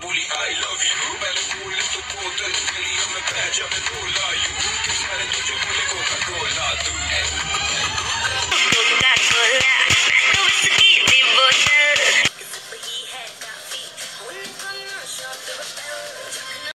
Bully, I love you. जब बोला you